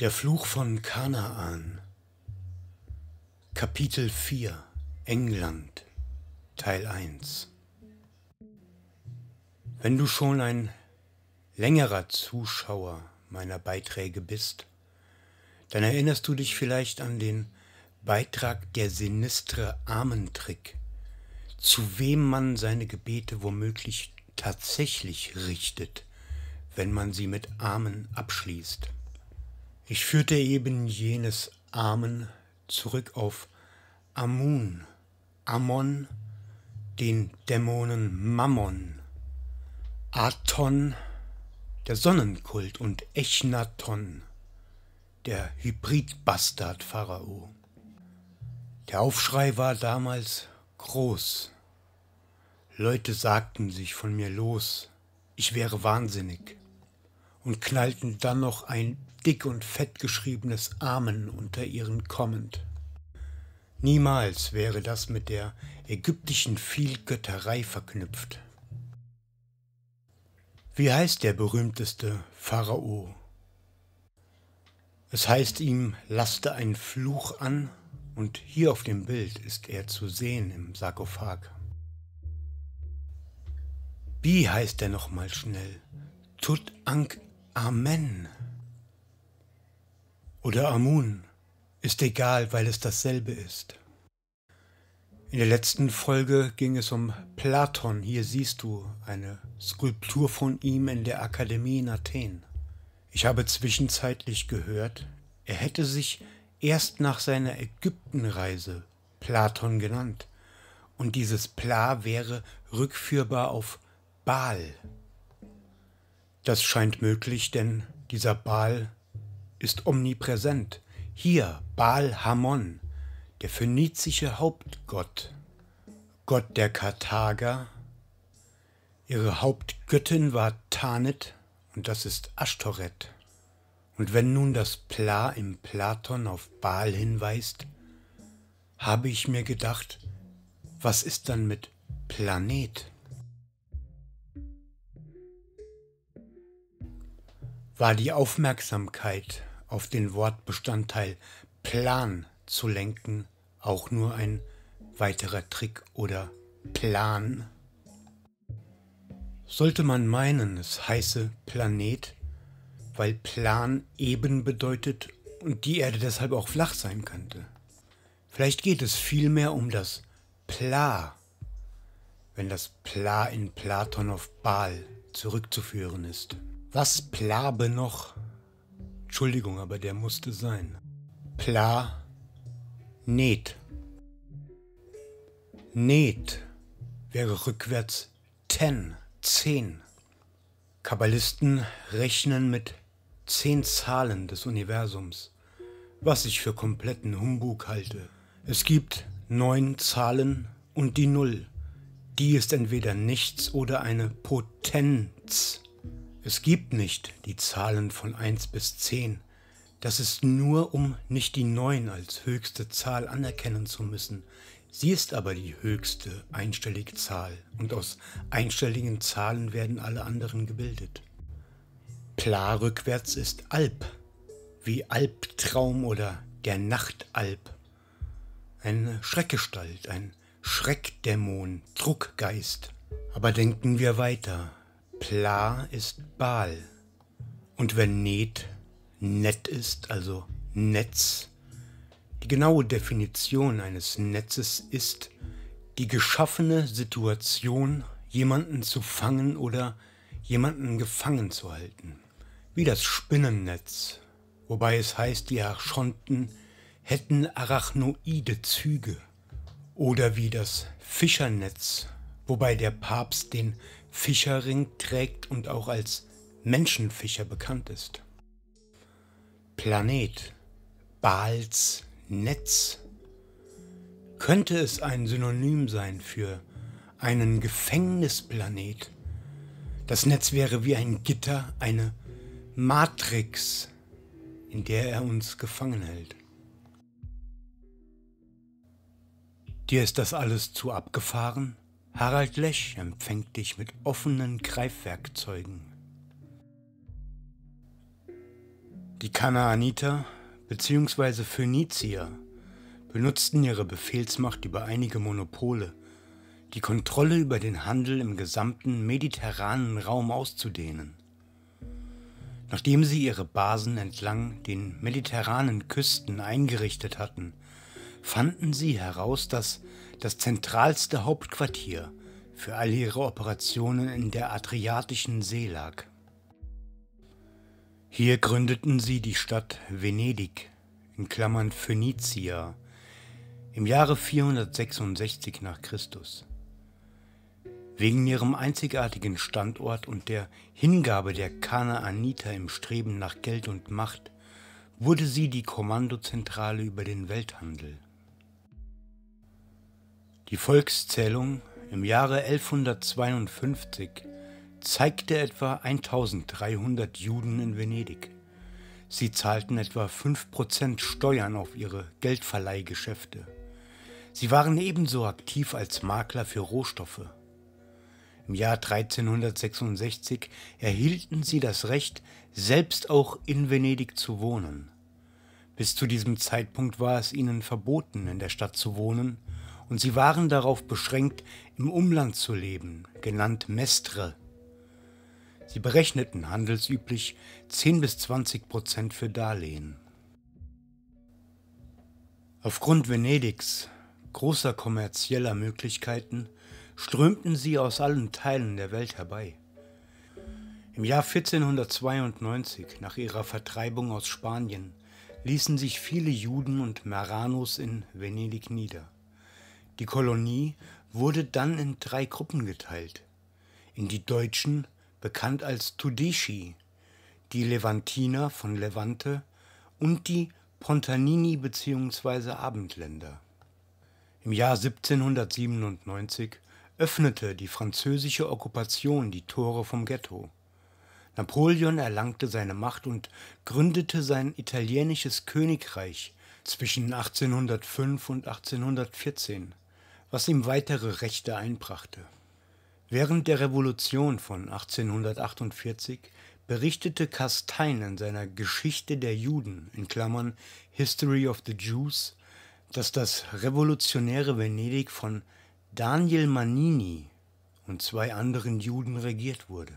Der Fluch von Kanaan. Kapitel 4 England. Teil 1 Wenn du schon ein längerer Zuschauer meiner Beiträge bist, dann erinnerst du dich vielleicht an den Beitrag Der sinistre Armentrick, zu wem man seine Gebete womöglich tatsächlich richtet, wenn man sie mit Amen abschließt. Ich führte eben jenes Amen zurück auf Amun, Ammon, den Dämonen Mammon, Aton, der Sonnenkult und Echnaton, der Hybridbastard Pharao. Der Aufschrei war damals groß. Leute sagten sich von mir los, ich wäre wahnsinnig und knallten dann noch ein dick und fett geschriebenes Amen unter ihren Comment. Niemals wäre das mit der ägyptischen Vielgötterei verknüpft. Wie heißt der berühmteste Pharao? Es heißt ihm, laste ein Fluch an, und hier auf dem Bild ist er zu sehen im Sarkophag. Wie heißt er nochmal schnell? Tut Ank Amen oder Amun, ist egal, weil es dasselbe ist. In der letzten Folge ging es um Platon. Hier siehst du eine Skulptur von ihm in der Akademie in Athen. Ich habe zwischenzeitlich gehört, er hätte sich erst nach seiner Ägyptenreise Platon genannt. Und dieses Pla wäre rückführbar auf Baal. Das scheint möglich, denn dieser Baal ist omnipräsent. Hier Baal Hamon, der phönizische Hauptgott, Gott der Karthager. Ihre Hauptgöttin war Tanit und das ist Ashtoreth. Und wenn nun das Pla im Platon auf Baal hinweist, habe ich mir gedacht, was ist dann mit Planet? War die Aufmerksamkeit auf den Wortbestandteil Plan zu lenken auch nur ein weiterer Trick oder Plan? Sollte man meinen, es heiße Planet, weil Plan eben bedeutet und die Erde deshalb auch flach sein könnte. Vielleicht geht es vielmehr um das Pla, wenn das Pla in Platon auf Baal zurückzuführen ist. Was Plabe noch Entschuldigung, aber der musste sein. Pla, Net. Net wäre rückwärts ten, zehn. Kabbalisten rechnen mit zehn Zahlen des Universums, was ich für kompletten Humbug halte. Es gibt neun Zahlen und die Null. Die ist entweder nichts oder eine Potenz. Es gibt nicht die Zahlen von 1 bis 10. Das ist nur, um nicht die 9 als höchste Zahl anerkennen zu müssen. Sie ist aber die höchste einstellige Zahl und aus einstelligen Zahlen werden alle anderen gebildet. Pla rückwärts ist Alp, wie Albtraum oder der Nachtalp. Eine Schreckgestalt, ein Schreckdämon, Druckgeist. Aber denken wir weiter. Pla ist Baal. Und wenn Net nett ist, also Netz, die genaue Definition eines Netzes ist die geschaffene Situation, jemanden zu fangen oder jemanden gefangen zu halten. Wie das Spinnennetz, wobei es heißt, die Archonten hätten arachnoide Züge. Oder wie das Fischernetz, wobei der Papst den Fischerring trägt und auch als Menschenfischer bekannt ist. Planet, Baals Netz. Könnte es ein Synonym sein für einen Gefängnisplanet? Das Netz wäre wie ein Gitter, eine Matrix, in der er uns gefangen hält. Dir ist das alles zu abgefahren? Harald Lesch empfängt dich mit offenen Greifwerkzeugen. Die Kanaaniter bzw. Phönizier benutzten ihre Befehlsmacht über einige Monopole, die Kontrolle über den Handel im gesamten mediterranen Raum auszudehnen. Nachdem sie ihre Basen entlang den mediterranen Küsten eingerichtet hatten, fanden sie heraus, dass das zentralste Hauptquartier für all ihre Operationen in der Adriatischen See lag. Hier gründeten sie die Stadt Venedig in Klammern Phönicia im Jahre 466 nach Christus. Wegen ihrem einzigartigen Standort und der Hingabe der Kanaaniter im Streben nach Geld und Macht wurde sie die Kommandozentrale über den Welthandel. Die Volkszählung im Jahre 1152 zeigte etwa 1300 Juden in Venedig. Sie zahlten etwa 5% Steuern auf ihre Geldverleihgeschäfte. Sie waren ebenso aktiv als Makler für Rohstoffe. Im Jahr 1366 erhielten sie das Recht, selbst auch in Venedig zu wohnen. Bis zu diesem Zeitpunkt war es ihnen verboten, in der Stadt zu wohnen, und sie waren darauf beschränkt, im Umland zu leben, genannt Mestre. Sie berechneten handelsüblich 10 bis 20 Prozent für Darlehen. Aufgrund Venedigs großer kommerzieller Möglichkeiten strömten sie aus allen Teilen der Welt herbei. Im Jahr 1492, nach ihrer Vertreibung aus Spanien, ließen sich viele Juden und Maranos in Venedig nieder. Die Kolonie wurde dann in drei Gruppen geteilt. In die Deutschen, bekannt als Tudeschi, die Levantiner von Levante und die Pontanini bzw. Abendländer. Im Jahr 1797 öffnete die französische Okkupation die Tore vom Ghetto. Napoleon erlangte seine Macht und gründete sein italienisches Königreich zwischen 1805 und 1814 was ihm weitere Rechte einbrachte. Während der Revolution von 1848 berichtete Castein in seiner Geschichte der Juden in Klammern History of the Jews, dass das revolutionäre Venedig von Daniel Manini und zwei anderen Juden regiert wurde.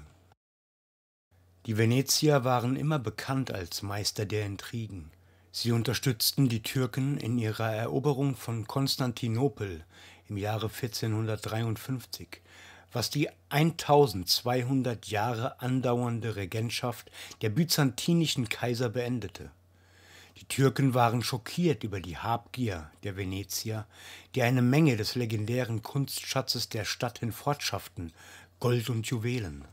Die Venezier waren immer bekannt als Meister der Intrigen. Sie unterstützten die Türken in ihrer Eroberung von Konstantinopel im Jahre 1453, was die 1200 Jahre andauernde Regentschaft der byzantinischen Kaiser beendete. Die Türken waren schockiert über die Habgier der Venezier, die eine Menge des legendären Kunstschatzes der Stadt hinfortschafften, Gold und Juwelen.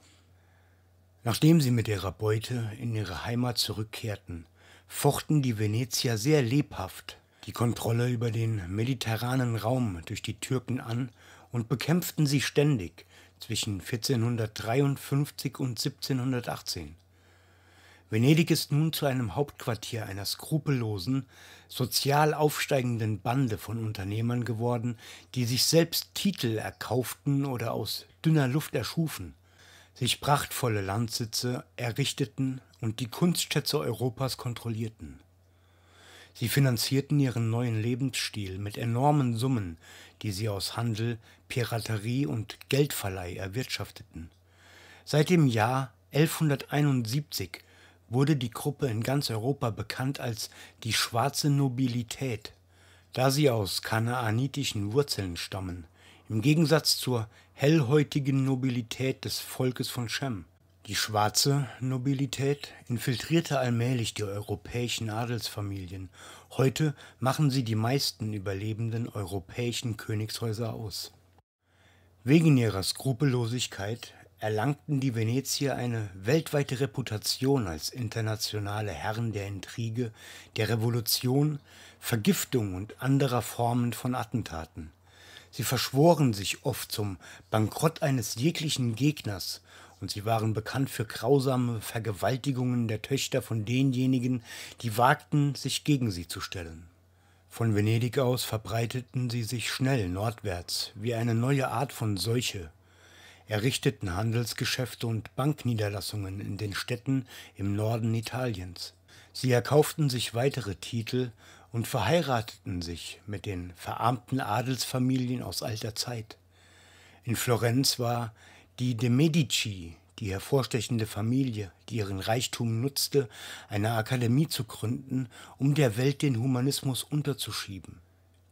Nachdem sie mit ihrer Beute in ihre Heimat zurückkehrten, fochten die Venezier sehr lebhaft die Kontrolle über den mediterranen Raum durch die Türken an und bekämpften sie ständig zwischen 1453 und 1718. Venedig ist nun zu einem Hauptquartier einer skrupellosen, sozial aufsteigenden Bande von Unternehmern geworden, die sich selbst Titel erkauften oder aus dünner Luft erschufen, sich prachtvolle Landsitze errichteten und die Kunstschätze Europas kontrollierten. Sie finanzierten ihren neuen Lebensstil mit enormen Summen, die sie aus Handel, Piraterie und Geldverleih erwirtschafteten. Seit dem Jahr 1171 wurde die Gruppe in ganz Europa bekannt als die schwarze Nobilität, da sie aus kanaanitischen Wurzeln stammen, im Gegensatz zur hellhäutigen Nobilität des Volkes von Shem. Die schwarze Nobilität infiltrierte allmählich die europäischen Adelsfamilien. Heute machen sie die meisten überlebenden europäischen Königshäuser aus. Wegen ihrer Skrupellosigkeit erlangten die Venezier eine weltweite Reputation als internationale Herren der Intrige, der Revolution, Vergiftung und anderer Formen von Attentaten. Sie verschworen sich oft zum Bankrott eines jeglichen Gegners und sie waren bekannt für grausame Vergewaltigungen der Töchter von denjenigen, die wagten, sich gegen sie zu stellen. Von Venedig aus verbreiteten sie sich schnell nordwärts wie eine neue Art von Seuche, errichteten Handelsgeschäfte und Bankniederlassungen in den Städten im Norden Italiens. Sie erkauften sich weitere Titel und verheirateten sich mit den verarmten Adelsfamilien aus alter Zeit. In Florenz war die de Medici, die hervorstechende Familie, die ihren Reichtum nutzte, eine Akademie zu gründen, um der Welt den Humanismus unterzuschieben.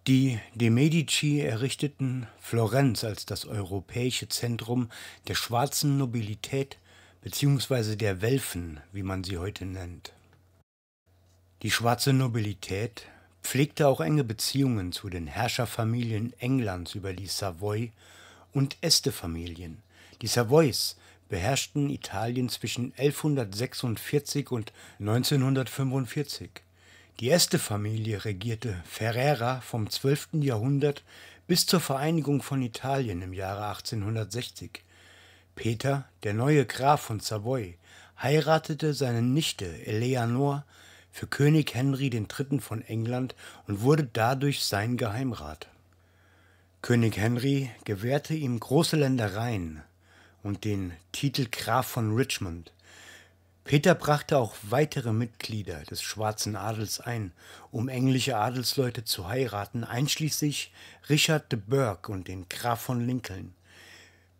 Die de Medici errichteten Florenz als das europäische Zentrum der schwarzen Nobilität bzw. der Welfen, wie man sie heute nennt. Die schwarze Nobilität pflegte auch enge Beziehungen zu den Herrscherfamilien Englands über die Savoy und Este-Familien. Die Savoys beherrschten Italien zwischen 1146 und 1945. Die Este-Familie regierte Ferrara vom 12. Jahrhundert bis zur Vereinigung von Italien im Jahre 1860. Peter, der neue Graf von Savoy, heiratete seine Nichte Eleanor für König Henry III. von England und wurde dadurch sein Geheimrat. König Henry gewährte ihm große Ländereien und den Titel Graf von Richmond. Peter brachte auch weitere Mitglieder des schwarzen Adels ein, um englische Adelsleute zu heiraten, einschließlich Richard de Burgh und den Graf von Lincoln.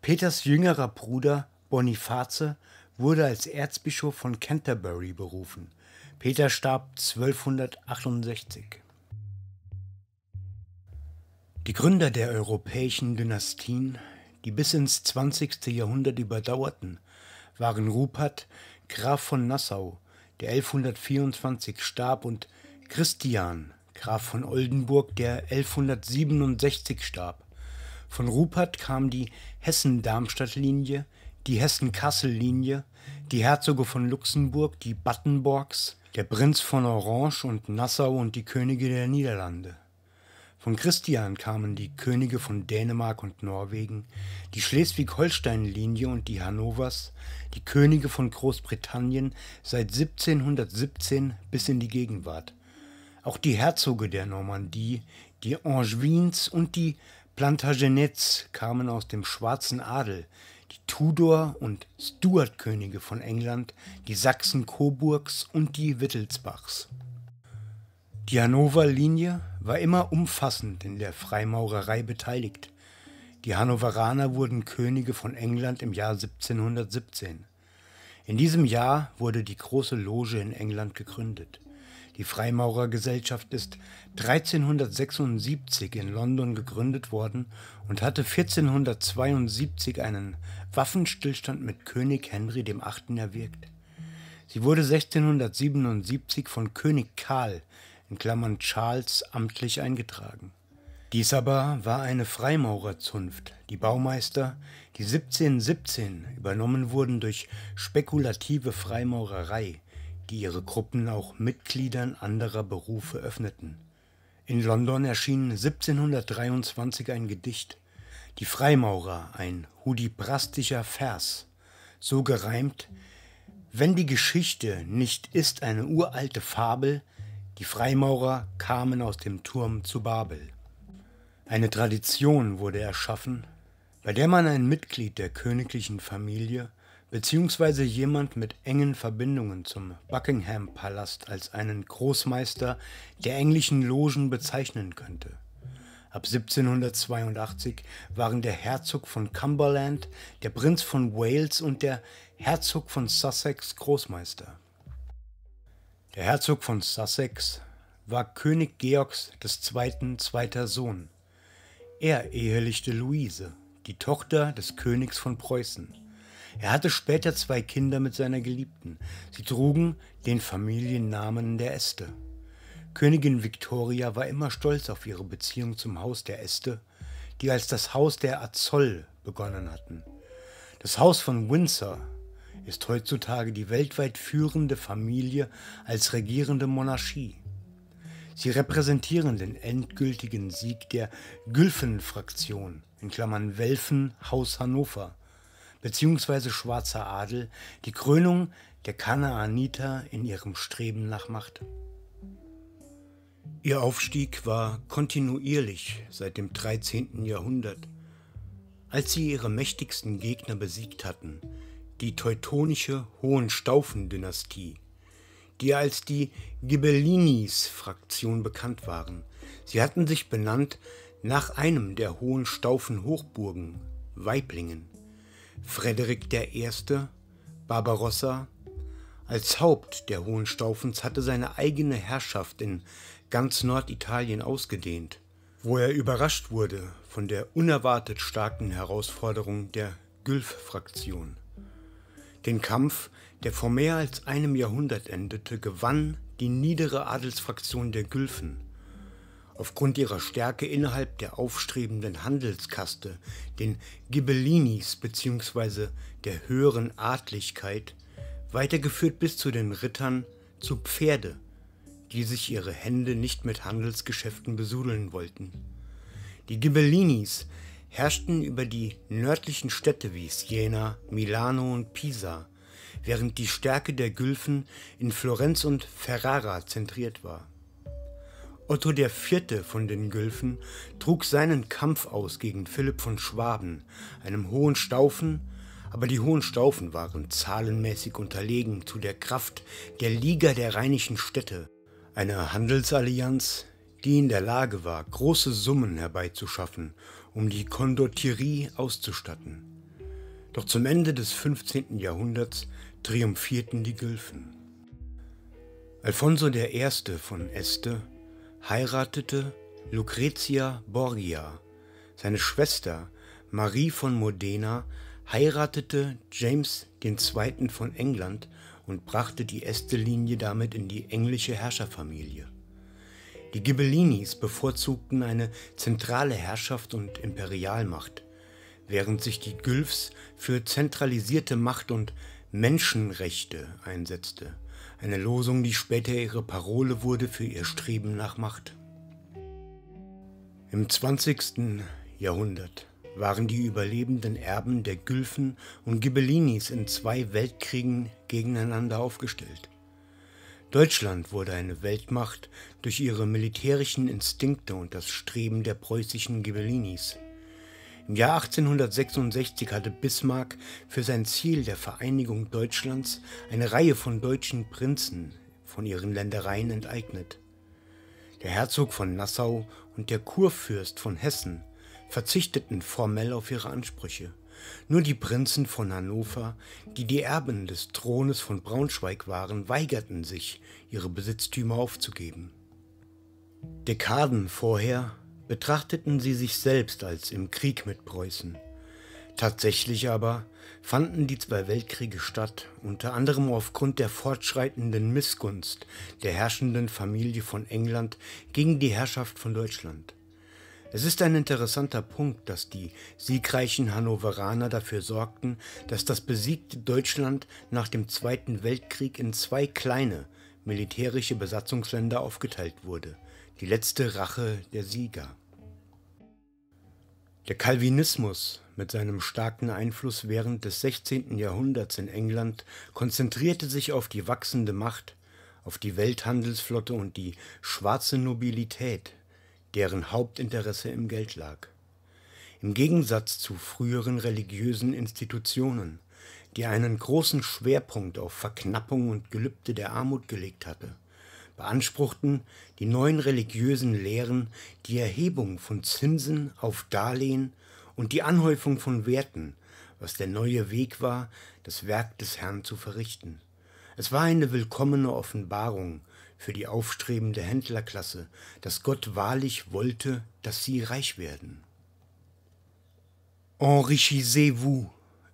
Peters jüngerer Bruder Boniface wurde als Erzbischof von Canterbury berufen. Peter starb 1268. Die Gründer der europäischen Dynastien, die bis ins 20. Jahrhundert überdauerten, waren Rupert, Graf von Nassau, der 1124 starb, und Christian, Graf von Oldenburg, der 1167 starb. Von Rupert kam die Hessen-Darmstadt-Linie, die Hessen-Kassel-Linie, die Herzoge von Luxemburg, die Battenborgs, der Prinz von Orange und Nassau und die Könige der Niederlande. Von Christian kamen die Könige von Dänemark und Norwegen, die Schleswig-Holstein-Linie und die Hannovers, die Könige von Großbritannien seit 1717 bis in die Gegenwart. Auch die Herzoge der Normandie, die Angevins und die Plantagenets kamen aus dem schwarzen Adel, die Tudor- und Stuart-Könige von England, die Sachsen-Coburgs und die Wittelsbachs. Die Hannover-Linie war immer umfassend in der Freimaurerei beteiligt. Die Hannoveraner wurden Könige von England im Jahr 1717. In diesem Jahr wurde die Große Loge in England gegründet. Die Freimaurergesellschaft ist 1376 in London gegründet worden und hatte 1472 einen Waffenstillstand mit König Henry VIII. erwirkt. Sie wurde 1677 von König Karl Charles amtlich eingetragen. Dies aber war eine Freimaurerzunft. Die Baumeister, die 1717 übernommen wurden durch spekulative Freimaurerei, die ihre Gruppen auch Mitgliedern anderer Berufe öffneten. In London erschien 1723 ein Gedicht, Die Freimaurer, ein hudibrastischer Vers, so gereimt, wenn die Geschichte nicht ist eine uralte Fabel, die Freimaurer kamen aus dem Turm zu Babel. Eine Tradition wurde erschaffen, bei der man ein Mitglied der königlichen Familie beziehungsweise jemand mit engen Verbindungen zum Buckingham-Palast als einen Großmeister der englischen Logen bezeichnen könnte. Ab 1782 waren der Herzog von Cumberland, der Prinz von Wales und der Herzog von Sussex Großmeister. Der Herzog von Sussex war König Georgs II. zweiter Sohn. Er ehelichte Luise, die Tochter des Königs von Preußen. Er hatte später zwei Kinder mit seiner Geliebten. Sie trugen den Familiennamen der Este. Königin Victoria war immer stolz auf ihre Beziehung zum Haus der Este, die als das Haus der Azoll begonnen hatten. Das Haus von Windsor ist heutzutage die weltweit führende Familie als regierende Monarchie. Sie repräsentieren den endgültigen Sieg der Gülfen-Fraktion, in Klammern Welfen, Haus Hannover, beziehungsweise schwarzer Adel, die Krönung der Kanaaniter in ihrem Streben nach Macht. Ihr Aufstieg war kontinuierlich seit dem 13. Jahrhundert. Als sie ihre mächtigsten Gegner besiegt hatten, die teutonische Hohenstaufen-Dynastie, die als die Ghibellinis-Fraktion bekannt waren. Sie hatten sich benannt nach einem der hohen Staufen-Hochburgen, Weiblingen. Frederik I., Barbarossa, als Haupt der Hohenstaufens hatte seine eigene Herrschaft in ganz Norditalien ausgedehnt, wo er überrascht wurde von der unerwartet starken Herausforderung der Gülf-Fraktion. Den Kampf, der vor mehr als einem Jahrhundert endete, gewann die niedere Adelsfraktion der Gülfen. Aufgrund ihrer Stärke innerhalb der aufstrebenden Handelskaste, den Ghibellinis bzw. der höheren Adlichkeit, weitergeführt bis zu den Rittern zu Pferde, die sich ihre Hände nicht mit Handelsgeschäften besudeln wollten. Die Ghibellinis herrschten über die nördlichen Städte wie Siena, Milano und Pisa, während die Stärke der Gülfen in Florenz und Ferrara zentriert war. Otto IV. von den Gülfen trug seinen Kampf aus gegen Philipp von Schwaben, einem hohen Staufen, aber die hohen Staufen waren zahlenmäßig unterlegen zu der Kraft der Liga der rheinischen Städte, einer Handelsallianz, die in der Lage war, große Summen herbeizuschaffen, um die Kondottieri auszustatten. Doch zum Ende des 15. Jahrhunderts triumphierten die Gülfen. Alfonso I. von Este heiratete Lucrezia Borgia. Seine Schwester Marie von Modena heiratete James II. von England und brachte die Este-Linie damit in die englische Herrscherfamilie. Die Ghibellinis bevorzugten eine zentrale Herrschaft und Imperialmacht, während sich die Gülfs für zentralisierte Macht und Menschenrechte einsetzte, eine Losung, die später ihre Parole wurde für ihr Streben nach Macht. Im 20. Jahrhundert waren die überlebenden Erben der Gülfen und Ghibellinis in zwei Weltkriegen gegeneinander aufgestellt. Deutschland wurde eine Weltmacht durch ihre militärischen Instinkte und das Streben der preußischen Ghibellinis. Im Jahr 1866 hatte Bismarck für sein Ziel der Vereinigung Deutschlands eine Reihe von deutschen Prinzen von ihren Ländereien enteignet. Der Herzog von Nassau und der Kurfürst von Hessen verzichteten formell auf ihre Ansprüche. Nur die Prinzen von Hannover, die die Erben des Thrones von Braunschweig waren, weigerten sich, ihre Besitztümer aufzugeben. Dekaden vorher betrachteten sie sich selbst als im Krieg mit Preußen. Tatsächlich aber fanden die zwei Weltkriege statt, unter anderem aufgrund der fortschreitenden Missgunst der herrschenden Familie von England gegen die Herrschaft von Deutschland. Es ist ein interessanter Punkt, dass die siegreichen Hannoveraner dafür sorgten, dass das besiegte Deutschland nach dem Zweiten Weltkrieg in zwei kleine militärische Besatzungsländer aufgeteilt wurde, die letzte Rache der Sieger. Der Calvinismus mit seinem starken Einfluss während des 16. Jahrhunderts in England konzentrierte sich auf die wachsende Macht, auf die Welthandelsflotte und die schwarze Nobilität, deren Hauptinteresse im Geld lag. Im Gegensatz zu früheren religiösen Institutionen, die einen großen Schwerpunkt auf Verknappung und Gelübde der Armut gelegt hatte, beanspruchten die neuen religiösen Lehren die Erhebung von Zinsen auf Darlehen und die Anhäufung von Werten, was der neue Weg war, das Werk des Herrn zu verrichten. Es war eine willkommene Offenbarung für die aufstrebende Händlerklasse, dass Gott wahrlich wollte, dass sie reich werden. Enrichissez-vous,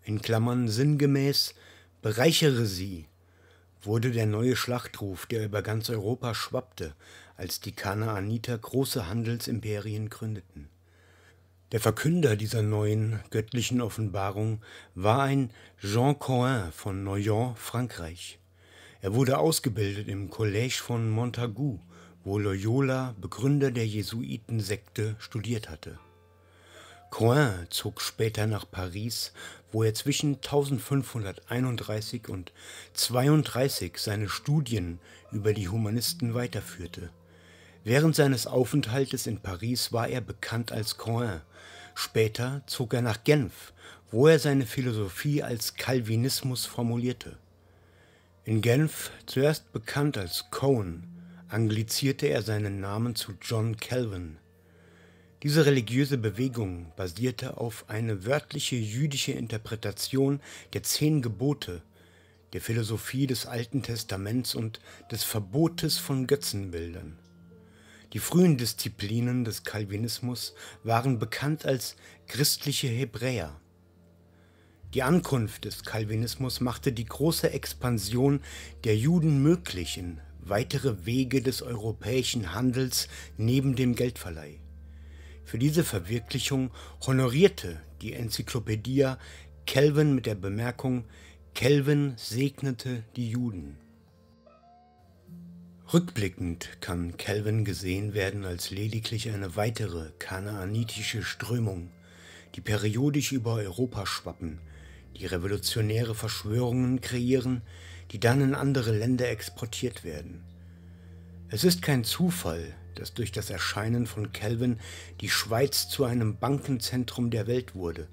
in Klammern sinngemäß, bereichere sie, wurde der neue Schlachtruf, der über ganz Europa schwappte, als die Kanaaniter große Handelsimperien gründeten. Der Verkünder dieser neuen göttlichen Offenbarung war ein Jean Coin von Noyon, Frankreich. Er wurde ausgebildet im Collège von Montagu, wo Loyola, Begründer der Jesuitensekte, studiert hatte. Coin zog später nach Paris, wo er zwischen 1531 und 32 seine Studien über die Humanisten weiterführte. Während seines Aufenthaltes in Paris war er bekannt als Coin. Später zog er nach Genf, wo er seine Philosophie als Calvinismus formulierte. In Genf, zuerst bekannt als Cohen, anglizierte er seinen Namen zu John Calvin. Diese religiöse Bewegung basierte auf eine wörtliche jüdische Interpretation der zehn Gebote, der Philosophie des Alten Testaments und des Verbotes von Götzenbildern. Die frühen Disziplinen des Calvinismus waren bekannt als christliche Hebräer. Die Ankunft des Calvinismus machte die große Expansion der Juden möglich in weitere Wege des europäischen Handels neben dem Geldverleih. Für diese Verwirklichung honorierte die Enzyklopädie Calvin mit der Bemerkung Calvin segnete die Juden. Rückblickend kann Calvin gesehen werden als lediglich eine weitere kanaanitische Strömung, die periodisch über Europa schwappen, die revolutionäre Verschwörungen kreieren, die dann in andere Länder exportiert werden. Es ist kein Zufall, dass durch das Erscheinen von Calvin die Schweiz zu einem Bankenzentrum der Welt wurde,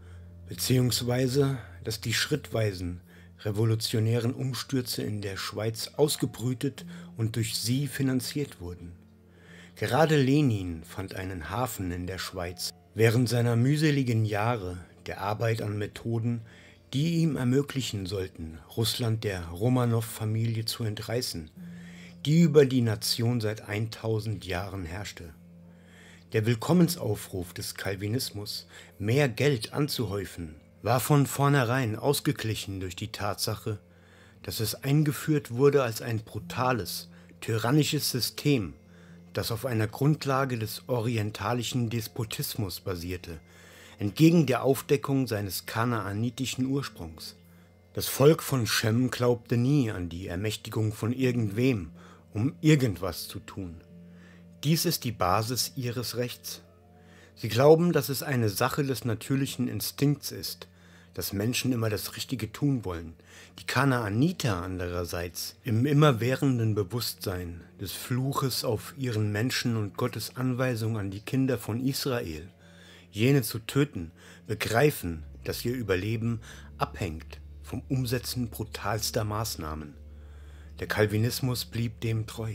beziehungsweise dass die schrittweisen revolutionären Umstürze in der Schweiz ausgebrütet und durch sie finanziert wurden. Gerade Lenin fand einen Hafen in der Schweiz während seiner mühseligen Jahre der Arbeit an Methoden, die ihm ermöglichen sollten, Russland der Romanow-Familie zu entreißen, die über die Nation seit 1000 Jahren herrschte. Der Willkommensaufruf des Calvinismus, mehr Geld anzuhäufen, war von vornherein ausgeglichen durch die Tatsache, dass es eingeführt wurde als ein brutales, tyrannisches System, das auf einer Grundlage des orientalischen Despotismus basierte, entgegen der Aufdeckung seines kanaanitischen Ursprungs. Das Volk von Shem glaubte nie an die Ermächtigung von irgendwem, um irgendwas zu tun. Dies ist die Basis ihres Rechts. Sie glauben, dass es eine Sache des natürlichen Instinkts ist, dass Menschen immer das Richtige tun wollen. Die Kanaaniter andererseits im immerwährenden Bewusstsein des Fluches auf ihren Menschen und Gottes Anweisung an die Kinder von Israel, jene zu töten, begreifen, dass ihr Überleben abhängt vom Umsetzen brutalster Maßnahmen. Der Calvinismus blieb dem treu.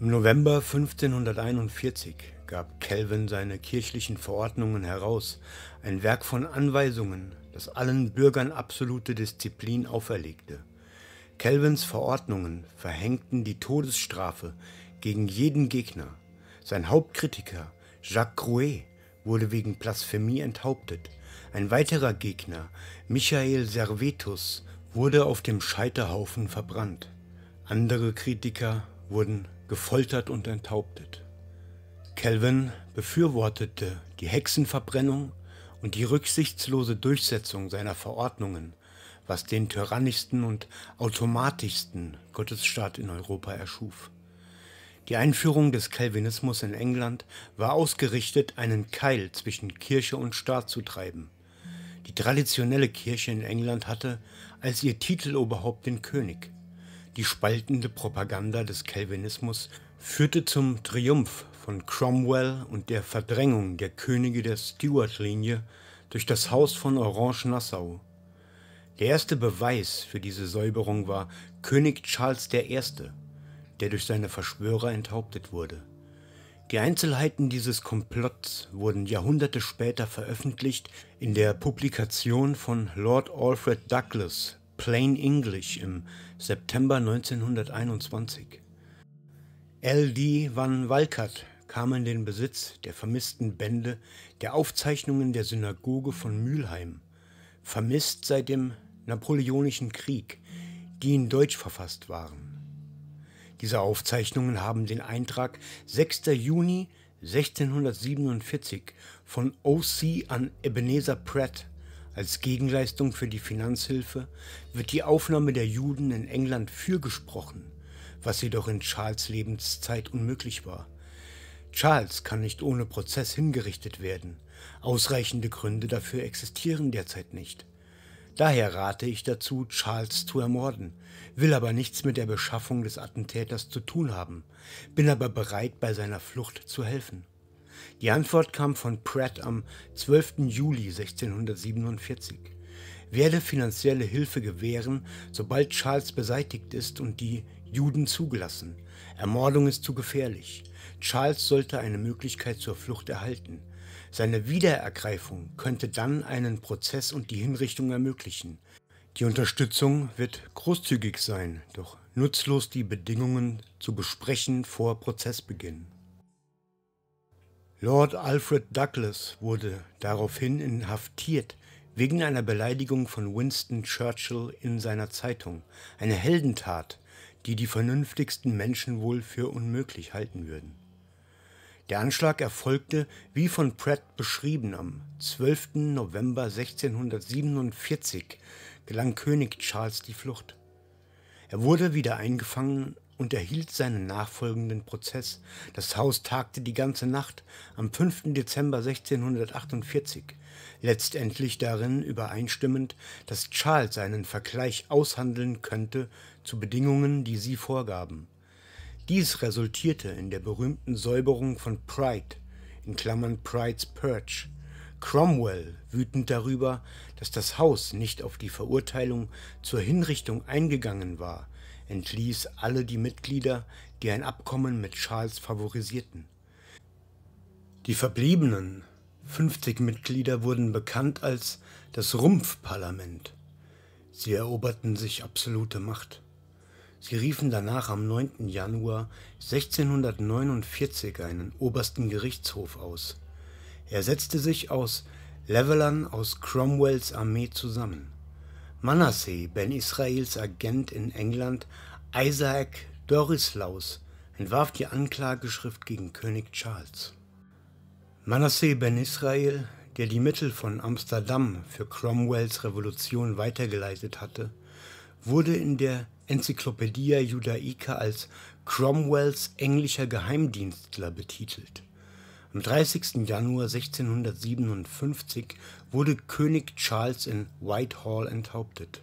Im November 1541 gab Calvin seine kirchlichen Verordnungen heraus, ein Werk von Anweisungen, das allen Bürgern absolute Disziplin auferlegte. Calvins Verordnungen verhängten die Todesstrafe gegen jeden Gegner. Sein Hauptkritiker, Jacques Crouet, wurde wegen Blasphemie enthauptet. Ein weiterer Gegner, Michael Servetus, wurde auf dem Scheiterhaufen verbrannt. Andere Kritiker wurden gefoltert und enthauptet. Calvin befürwortete die Hexenverbrennung und die rücksichtslose Durchsetzung seiner Verordnungen, was den tyrannischsten und automatischsten Gottesstaat in Europa erschuf. Die Einführung des Calvinismus in England war ausgerichtet, einen Keil zwischen Kirche und Staat zu treiben. Die traditionelle Kirche in England hatte als ihr Titeloberhaupt den König. Die spaltende Propaganda des Calvinismus führte zum Triumph von Cromwell und der Verdrängung der Könige der Stuart-Linie durch das Haus von Orange-Nassau. Der erste Beweis für diese Säuberung war König Charles I., der durch seine Verschwörer enthauptet wurde. Die Einzelheiten dieses Komplotts wurden Jahrhunderte später veröffentlicht in der Publikation von Lord Alfred Douglas Plain English im September 1921. L.D. van Walcott kam in den Besitz der vermissten Bände der Aufzeichnungen der Synagoge von Mülheim, vermisst seit dem Napoleonischen Krieg, die in Deutsch verfasst waren. Diese Aufzeichnungen haben den Eintrag 6. Juni 1647 von O.C. an Ebenezer Pratt als Gegenleistung für die Finanzhilfe wird die Aufnahme der Juden in England fürgesprochen, was jedoch in Charles Lebenszeit unmöglich war. Charles kann nicht ohne Prozess hingerichtet werden. Ausreichende Gründe dafür existieren derzeit nicht. Daher rate ich dazu, Charles zu ermorden, will aber nichts mit der Beschaffung des Attentäters zu tun haben, bin aber bereit, bei seiner Flucht zu helfen. Die Antwort kam von Pratt am 12. Juli 1647. werde finanzielle Hilfe gewähren, sobald Charles beseitigt ist und die Juden zugelassen. Ermordung ist zu gefährlich. Charles sollte eine Möglichkeit zur Flucht erhalten. Seine Wiederergreifung könnte dann einen Prozess und die Hinrichtung ermöglichen. Die Unterstützung wird großzügig sein, doch nutzlos die Bedingungen zu besprechen vor Prozessbeginn. Lord Alfred Douglas wurde daraufhin inhaftiert wegen einer Beleidigung von Winston Churchill in seiner Zeitung, eine Heldentat, die die vernünftigsten Menschen wohl für unmöglich halten würden. Der Anschlag erfolgte, wie von Pratt beschrieben, am 12. November 1647 gelang König Charles die Flucht. Er wurde wieder eingefangen und erhielt seinen nachfolgenden Prozess. Das Haus tagte die ganze Nacht am 5. Dezember 1648, letztendlich darin übereinstimmend, dass Charles einen Vergleich aushandeln könnte zu Bedingungen, die sie vorgaben. Dies resultierte in der berühmten Säuberung von Pride in Klammern (Pride's Purge). Cromwell, wütend darüber, dass das Haus nicht auf die Verurteilung zur Hinrichtung eingegangen war, entließ alle die Mitglieder, die ein Abkommen mit Charles favorisierten. Die verbliebenen 50 Mitglieder wurden bekannt als das Rumpfparlament. Sie eroberten sich absolute Macht Sie riefen danach am 9. Januar 1649 einen obersten Gerichtshof aus. Er setzte sich aus Levelern aus Cromwells Armee zusammen. Manasseh, Ben Israels Agent in England, Isaac Dorislaus, entwarf die Anklageschrift gegen König Charles. Manasseh Ben Israel, der die Mittel von Amsterdam für Cromwells Revolution weitergeleitet hatte, wurde in der Encyclopaedia Judaica als Cromwells englischer Geheimdienstler betitelt. Am 30. Januar 1657 wurde König Charles in Whitehall enthauptet.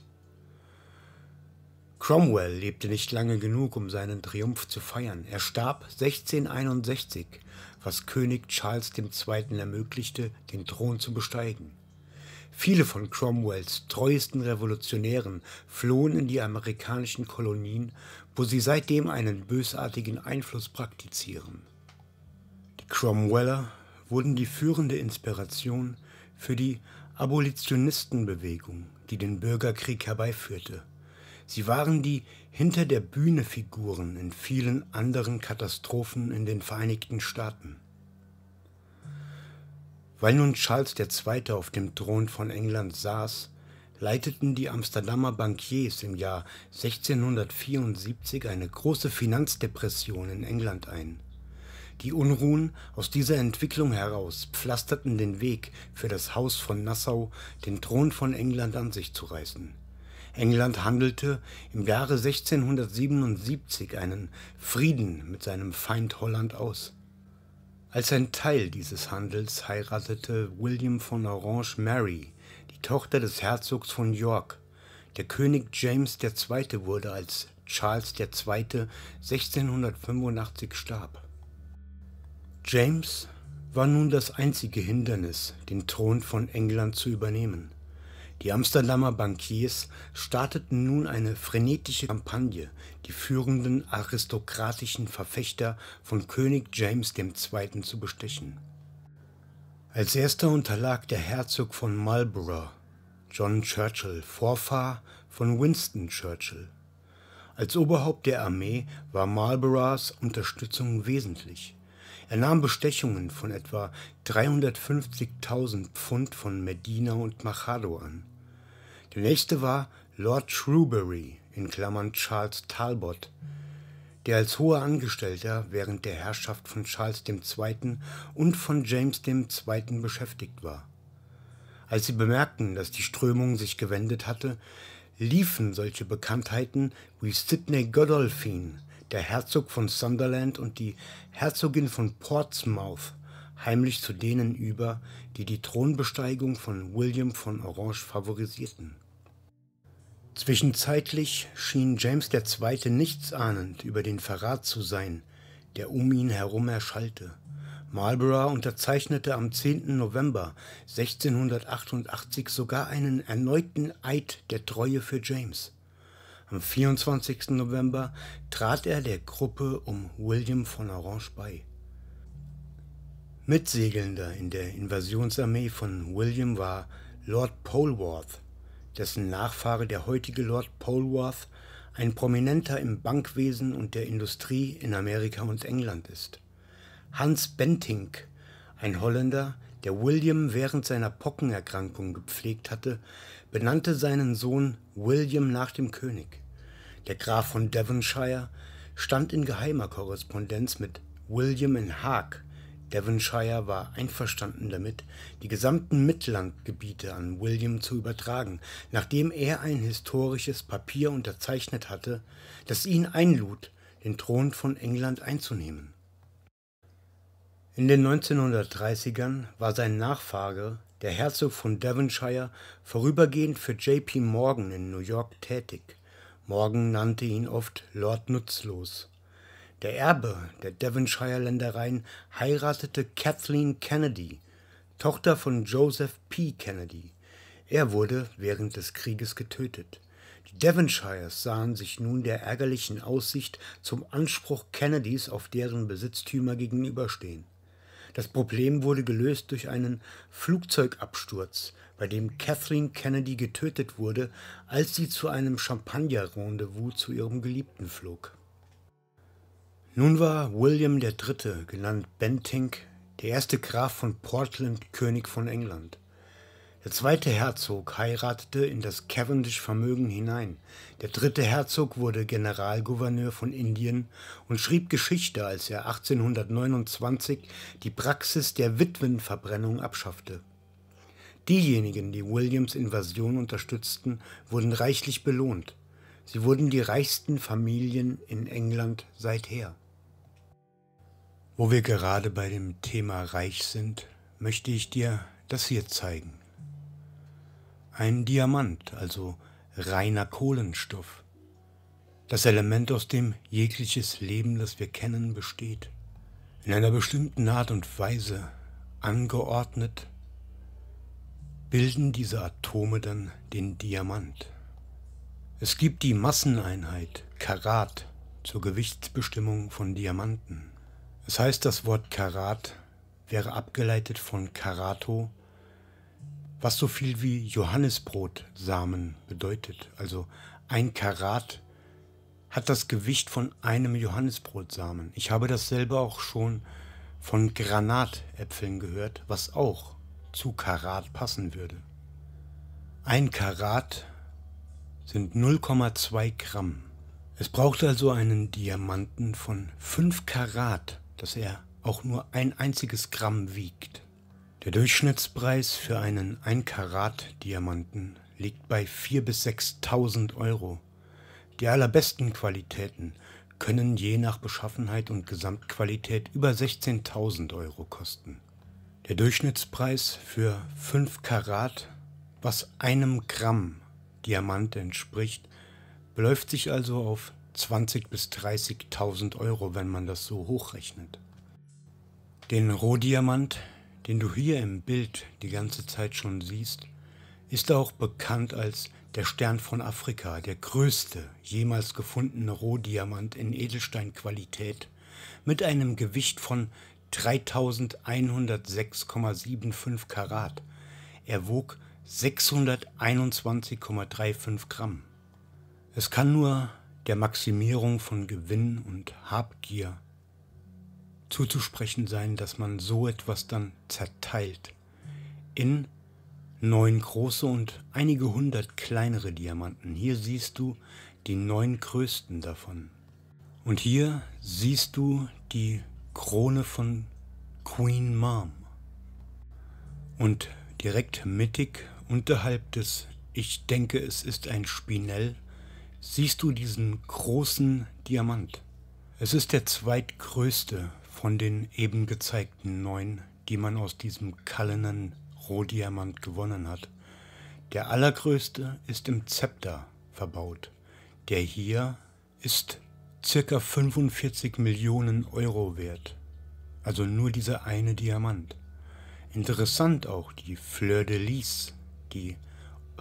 Cromwell lebte nicht lange genug, um seinen Triumph zu feiern. Er starb 1661, was König Charles II. ermöglichte, den Thron zu besteigen. Viele von Cromwells treuesten Revolutionären flohen in die amerikanischen Kolonien, wo sie seitdem einen bösartigen Einfluss praktizieren. Die Cromweller wurden die führende Inspiration für die Abolitionistenbewegung, die den Bürgerkrieg herbeiführte. Sie waren die hinter der Bühne Figuren in vielen anderen Katastrophen in den Vereinigten Staaten. Weil nun Charles II. auf dem Thron von England saß, leiteten die Amsterdamer Bankiers im Jahr 1674 eine große Finanzdepression in England ein. Die Unruhen aus dieser Entwicklung heraus pflasterten den Weg für das Haus von Nassau, den Thron von England an sich zu reißen. England handelte im Jahre 1677 einen Frieden mit seinem Feind Holland aus. Als ein Teil dieses Handels heiratete William von Orange Mary, die Tochter des Herzogs von York. Der König James II. wurde, als Charles II. 1685 starb. James war nun das einzige Hindernis, den Thron von England zu übernehmen. Die Amsterdamer Bankiers starteten nun eine frenetische Kampagne, die führenden aristokratischen Verfechter von König James II. zu bestechen. Als erster unterlag der Herzog von Marlborough, John Churchill, Vorfahr von Winston Churchill. Als Oberhaupt der Armee war Marlboroughs Unterstützung wesentlich. Er nahm Bestechungen von etwa 350.000 Pfund von Medina und Machado an. Der nächste war Lord Shrewsbury in Klammern Charles Talbot, der als hoher Angestellter während der Herrschaft von Charles II. und von James II. beschäftigt war. Als sie bemerkten, dass die Strömung sich gewendet hatte, liefen solche Bekanntheiten wie Sidney Godolphin der Herzog von Sunderland und die Herzogin von Portsmouth heimlich zu denen über, die die Thronbesteigung von William von Orange favorisierten. Zwischenzeitlich schien James II. nichtsahnend über den Verrat zu sein, der um ihn herum erschallte. Marlborough unterzeichnete am 10. November 1688 sogar einen erneuten Eid der Treue für James. Am 24. November trat er der Gruppe um William von Orange bei. Mitsegelnder in der Invasionsarmee von William war Lord Polwarth, dessen Nachfahre der heutige Lord Polwarth ein Prominenter im Bankwesen und der Industrie in Amerika und England ist. Hans Bentinck, ein Holländer, der William während seiner Pockenerkrankung gepflegt hatte, benannte seinen Sohn William nach dem König. Der Graf von Devonshire stand in geheimer Korrespondenz mit William in Haag. Devonshire war einverstanden damit, die gesamten Midlandgebiete an William zu übertragen, nachdem er ein historisches Papier unterzeichnet hatte, das ihn einlud, den Thron von England einzunehmen. In den 1930ern war sein Nachfahre, der Herzog von Devonshire, vorübergehend für J.P. Morgan in New York tätig. Morgan nannte ihn oft Lord Nutzlos. Der Erbe der Devonshire-Ländereien heiratete Kathleen Kennedy, Tochter von Joseph P. Kennedy. Er wurde während des Krieges getötet. Die Devonshires sahen sich nun der ärgerlichen Aussicht zum Anspruch Kennedys auf deren Besitztümer gegenüberstehen. Das Problem wurde gelöst durch einen Flugzeugabsturz, bei dem Kathleen Kennedy getötet wurde, als sie zu einem Champagner-Rendezvous zu ihrem Geliebten flog. Nun war William III., genannt Bentinck, der erste Graf von Portland König von England. Der zweite Herzog heiratete in das Cavendish-Vermögen hinein. Der dritte Herzog wurde Generalgouverneur von Indien und schrieb Geschichte, als er 1829 die Praxis der Witwenverbrennung abschaffte. Diejenigen, die Williams Invasion unterstützten, wurden reichlich belohnt. Sie wurden die reichsten Familien in England seither. Wo wir gerade bei dem Thema Reich sind, möchte ich dir das hier zeigen. Ein Diamant, also reiner Kohlenstoff. Das Element, aus dem jegliches Leben, das wir kennen, besteht. In einer bestimmten Art und Weise angeordnet, bilden diese Atome dann den Diamant. Es gibt die Masseneinheit Karat zur Gewichtsbestimmung von Diamanten. Es heißt, das Wort Karat wäre abgeleitet von Karato, was so viel wie Johannisbrotsamen bedeutet. Also ein Karat hat das Gewicht von einem Johannisbrotsamen. Ich habe dasselbe auch schon von Granatäpfeln gehört, was auch zu Karat passen würde. Ein Karat sind 0,2 Gramm. Es braucht also einen Diamanten von 5 Karat, dass er auch nur ein einziges Gramm wiegt. Der Durchschnittspreis für einen 1-Karat-Diamanten liegt bei 4.000 bis 6.000 Euro. Die allerbesten Qualitäten können je nach Beschaffenheit und Gesamtqualität über 16.000 Euro kosten. Der Durchschnittspreis für 5 Karat, was einem Gramm Diamant entspricht, beläuft sich also auf 20.000 bis 30.000 Euro, wenn man das so hochrechnet. Den Rohdiamant den du hier im Bild die ganze Zeit schon siehst, ist auch bekannt als der Stern von Afrika, der größte jemals gefundene Rohdiamant in Edelsteinqualität mit einem Gewicht von 3106,75 Karat. Er wog 621,35 Gramm. Es kann nur der Maximierung von Gewinn und Habgier zuzusprechen sein, dass man so etwas dann zerteilt in neun große und einige hundert kleinere Diamanten. Hier siehst du die neun größten davon. Und hier siehst du die Krone von Queen Mom. Und direkt mittig unterhalb des Ich denke, es ist ein Spinell, siehst du diesen großen Diamant. Es ist der zweitgrößte von den eben gezeigten neun, die man aus diesem Cullinan Rohdiamant gewonnen hat. Der allergrößte ist im Zepter verbaut. Der hier ist circa 45 Millionen Euro wert. Also nur dieser eine Diamant. Interessant auch die Fleur de Lis, die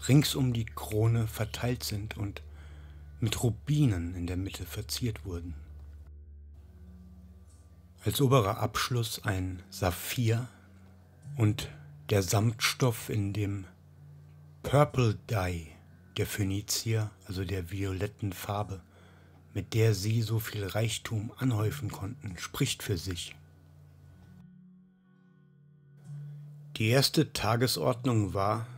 rings um die Krone verteilt sind und mit Rubinen in der Mitte verziert wurden. Als oberer Abschluss ein Saphir und der Samtstoff in dem Purple Dye der Phönizier, also der violetten Farbe, mit der sie so viel Reichtum anhäufen konnten, spricht für sich. Die erste Tagesordnung war,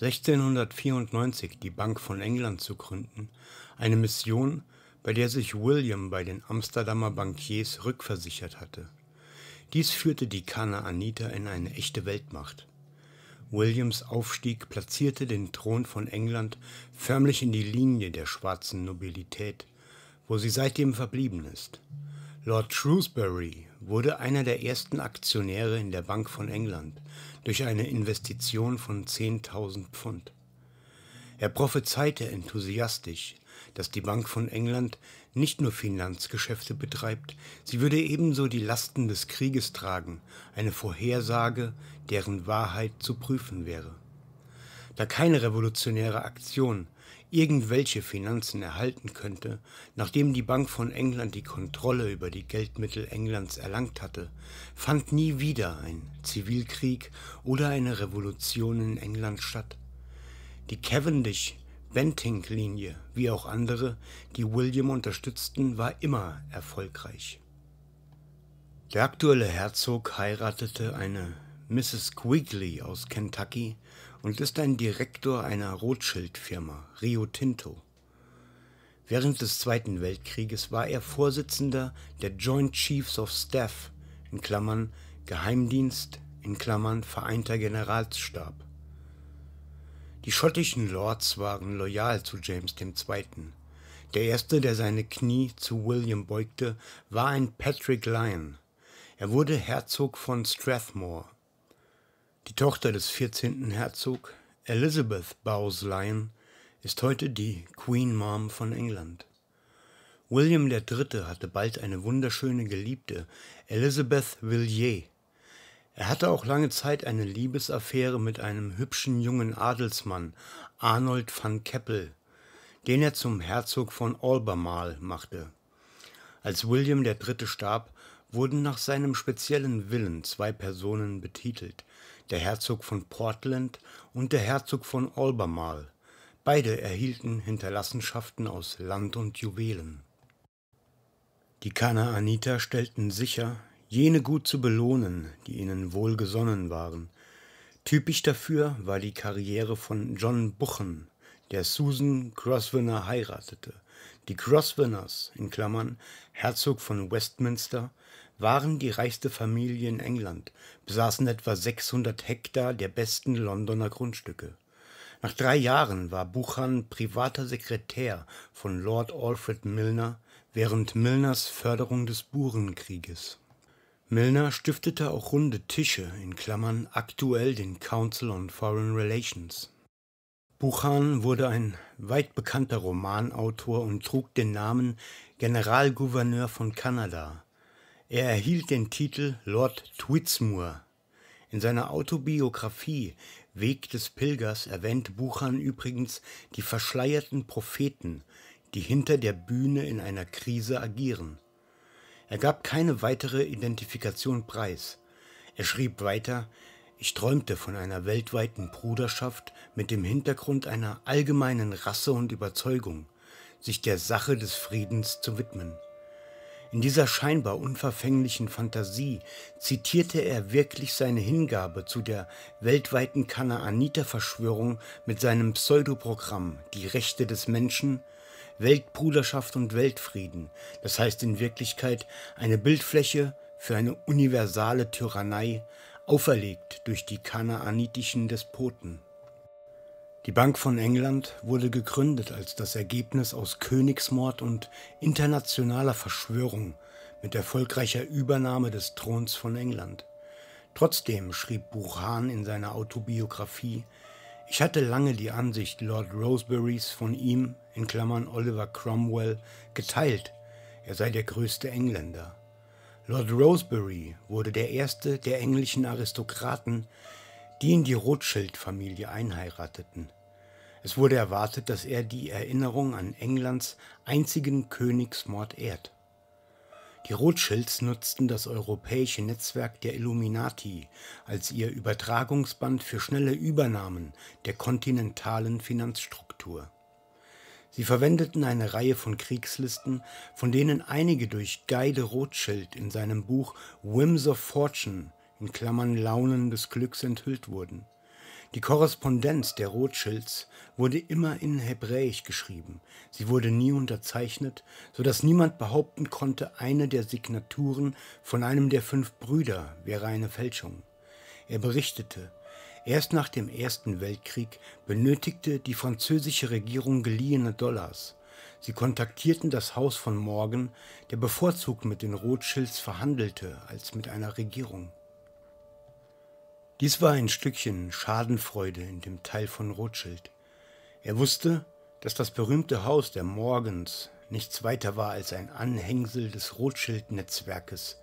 1694 die Bank von England zu gründen, eine Mission, bei der sich William bei den Amsterdamer Bankiers rückversichert hatte. Dies führte die Kanaaniter in eine echte Weltmacht. Williams Aufstieg platzierte den Thron von England förmlich in die Linie der schwarzen Nobilität, wo sie seitdem verblieben ist. Lord Shrewsbury wurde einer der ersten Aktionäre in der Bank von England durch eine Investition von 10.000 Pfund. Er prophezeite enthusiastisch, dass die Bank von England nicht nur Finanzgeschäfte betreibt, sie würde ebenso die Lasten des Krieges tragen, eine Vorhersage, deren Wahrheit zu prüfen wäre. Da keine revolutionäre Aktion irgendwelche Finanzen erhalten könnte, nachdem die Bank von England die Kontrolle über die Geldmittel Englands erlangt hatte, fand nie wieder ein Zivilkrieg oder eine Revolution in England statt. Die Cavendish Bentinck-Linie, wie auch andere, die William unterstützten, war immer erfolgreich. Der aktuelle Herzog heiratete eine Mrs. Quigley aus Kentucky und ist ein Direktor einer Rothschild-Firma, Rio Tinto. Während des Zweiten Weltkrieges war er Vorsitzender der Joint Chiefs of Staff in Klammern Geheimdienst in Klammern Vereinter Generalsstab. Die schottischen Lords waren loyal zu James II. Der erste, der seine Knie zu William beugte, war ein Patrick Lyon. Er wurde Herzog von Strathmore die Tochter des 14. Herzog, Elizabeth Bowes Lyon, ist heute die Queen Mom von England. William III. hatte bald eine wunderschöne Geliebte, Elizabeth Villiers. Er hatte auch lange Zeit eine Liebesaffäre mit einem hübschen jungen Adelsmann, Arnold van Keppel, den er zum Herzog von Albemarle machte. Als William III. starb, wurden nach seinem speziellen Willen zwei Personen betitelt, der Herzog von Portland und der Herzog von Albemarle. Beide erhielten Hinterlassenschaften aus Land und Juwelen. Die Kanaaniter stellten sicher, jene gut zu belohnen, die ihnen wohlgesonnen waren. Typisch dafür war die Karriere von John Buchan, der Susan Grosvenor heiratete. Die Grosvenors, in Klammern Herzog von Westminster, waren die reichste Familie in England, besaßen etwa 600 Hektar der besten Londoner Grundstücke. Nach drei Jahren war Buchan privater Sekretär von Lord Alfred Milner während Milners Förderung des Burenkrieges. Milner stiftete auch runde Tische in Klammern aktuell den Council on Foreign Relations. Buchan wurde ein weit bekannter Romanautor und trug den Namen Generalgouverneur von Kanada. Er erhielt den Titel Lord Twitsmoor. In seiner Autobiografie Weg des Pilgers erwähnt Buchan übrigens die verschleierten Propheten, die hinter der Bühne in einer Krise agieren. Er gab keine weitere Identifikation preis. Er schrieb weiter, ich träumte von einer weltweiten Bruderschaft mit dem Hintergrund einer allgemeinen Rasse und Überzeugung, sich der Sache des Friedens zu widmen. In dieser scheinbar unverfänglichen Fantasie zitierte er wirklich seine Hingabe zu der weltweiten Kanaaniter-Verschwörung mit seinem Pseudoprogramm Die Rechte des Menschen, Weltbruderschaft und Weltfrieden, das heißt in Wirklichkeit eine Bildfläche für eine universale Tyrannei, auferlegt durch die kanaanitischen Despoten. Die Bank von England wurde gegründet als das Ergebnis aus Königsmord und internationaler Verschwörung mit erfolgreicher Übernahme des Throns von England. Trotzdem schrieb Buchan in seiner Autobiografie, ich hatte lange die Ansicht Lord Roseberys von ihm, in Klammern Oliver Cromwell, geteilt, er sei der größte Engländer. Lord Rosebery wurde der erste der englischen Aristokraten, die in die Rothschild-Familie einheirateten. Es wurde erwartet, dass er die Erinnerung an Englands einzigen Königsmord ehrt. Die Rothschilds nutzten das europäische Netzwerk der Illuminati als ihr Übertragungsband für schnelle Übernahmen der kontinentalen Finanzstruktur. Sie verwendeten eine Reihe von Kriegslisten, von denen einige durch Guy de Rothschild in seinem Buch Whims of Fortune in Klammern Launen des Glücks enthüllt wurden. Die Korrespondenz der Rothschilds wurde immer in Hebräisch geschrieben. Sie wurde nie unterzeichnet, so dass niemand behaupten konnte, eine der Signaturen von einem der fünf Brüder wäre eine Fälschung. Er berichtete, Erst nach dem Ersten Weltkrieg benötigte die französische Regierung geliehene Dollars. Sie kontaktierten das Haus von Morgan, der bevorzugt mit den Rothschilds verhandelte als mit einer Regierung. Dies war ein Stückchen Schadenfreude in dem Teil von Rothschild. Er wusste, dass das berühmte Haus der Morgans nichts weiter war als ein Anhängsel des Rothschild-Netzwerkes.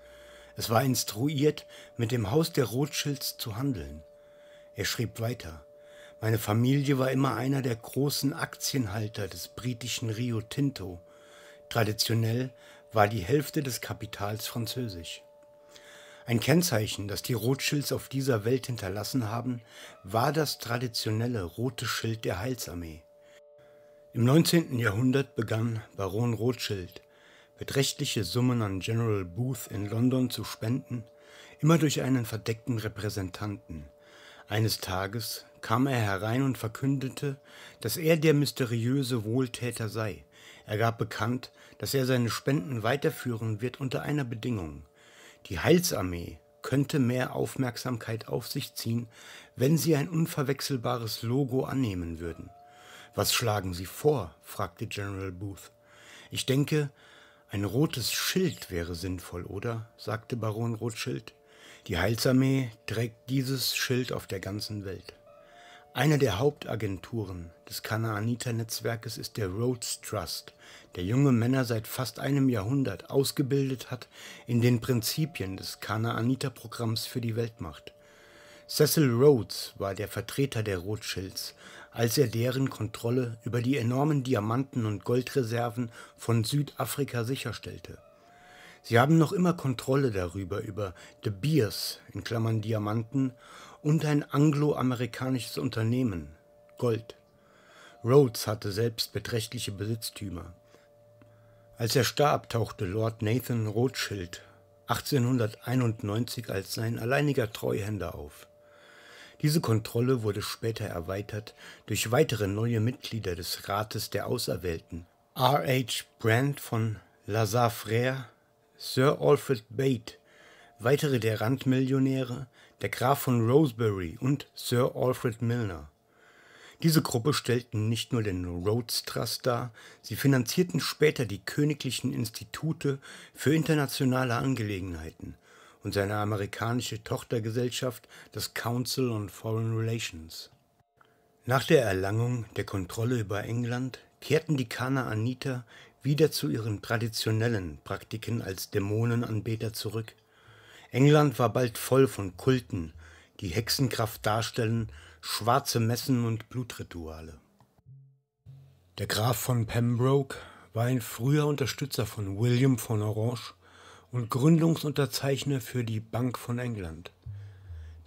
Es war instruiert, mit dem Haus der Rothschilds zu handeln. Er schrieb weiter. Meine Familie war immer einer der großen Aktienhalter des britischen Rio Tinto. Traditionell war die Hälfte des Kapitals französisch. Ein Kennzeichen, das die Rothschilds auf dieser Welt hinterlassen haben, war das traditionelle rote Schild der Heilsarmee. Im 19. Jahrhundert begann Baron Rothschild, beträchtliche Summen an General Booth in London zu spenden, immer durch einen verdeckten Repräsentanten – eines Tages kam er herein und verkündete, dass er der mysteriöse Wohltäter sei. Er gab bekannt, dass er seine Spenden weiterführen wird unter einer Bedingung. Die Heilsarmee könnte mehr Aufmerksamkeit auf sich ziehen, wenn sie ein unverwechselbares Logo annehmen würden. Was schlagen Sie vor? fragte General Booth. Ich denke, ein rotes Schild wäre sinnvoll, oder? sagte Baron Rothschild. Die Heilsarmee trägt dieses Schild auf der ganzen Welt. Eine der Hauptagenturen des Kanaaniter-Netzwerkes ist der Rhodes Trust, der junge Männer seit fast einem Jahrhundert ausgebildet hat in den Prinzipien des Kanaaniter-Programms für die Weltmacht. Cecil Rhodes war der Vertreter der Rothschilds, als er deren Kontrolle über die enormen Diamanten- und Goldreserven von Südafrika sicherstellte. Sie haben noch immer Kontrolle darüber, über De Beers in Klammern Diamanten und ein angloamerikanisches Unternehmen, Gold. Rhodes hatte selbst beträchtliche Besitztümer. Als er starb, tauchte Lord Nathan Rothschild 1891 als sein alleiniger Treuhänder auf. Diese Kontrolle wurde später erweitert durch weitere neue Mitglieder des Rates der Auserwählten. R. H. Brand von Lazare Frère Sir Alfred Bate, weitere der Randmillionäre, der Graf von Rosebery und Sir Alfred Milner. Diese Gruppe stellten nicht nur den Rhodes Trust dar, sie finanzierten später die Königlichen Institute für internationale Angelegenheiten und seine amerikanische Tochtergesellschaft, das Council on Foreign Relations. Nach der Erlangung der Kontrolle über England kehrten die Kanaaniter wieder zu ihren traditionellen Praktiken als Dämonenanbeter zurück. England war bald voll von Kulten, die Hexenkraft darstellen, schwarze Messen und Blutrituale. Der Graf von Pembroke war ein früher Unterstützer von William von Orange und Gründungsunterzeichner für die Bank von England.